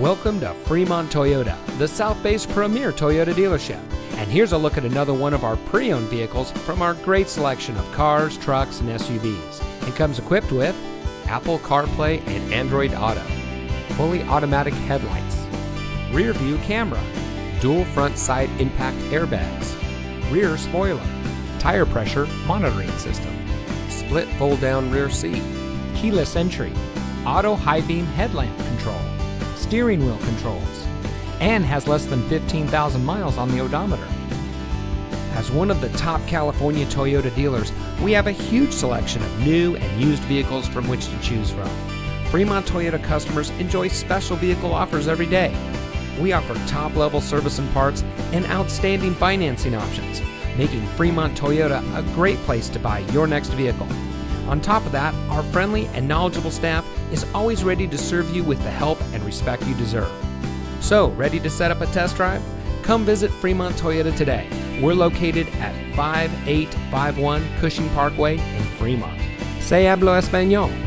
Welcome to Fremont Toyota, the South Bay's premier Toyota dealership. And here's a look at another one of our pre owned vehicles from our great selection of cars, trucks, and SUVs. It comes equipped with Apple CarPlay and Android Auto, fully automatic headlights, rear view camera, dual front side impact airbags, rear spoiler, tire pressure monitoring system, split fold down rear seat, keyless entry, auto high beam headlamp control, steering wheel controls, and has less than 15,000 miles on the odometer. As one of the top California Toyota dealers, we have a huge selection of new and used vehicles from which to choose from. Fremont Toyota customers enjoy special vehicle offers every day. We offer top level service and parts and outstanding financing options, making Fremont Toyota a great place to buy your next vehicle. On top of that, our friendly and knowledgeable staff is always ready to serve you with the help and respect you deserve. So, ready to set up a test drive? Come visit Fremont Toyota today. We're located at 5851 Cushing Parkway in Fremont. Se hablo español.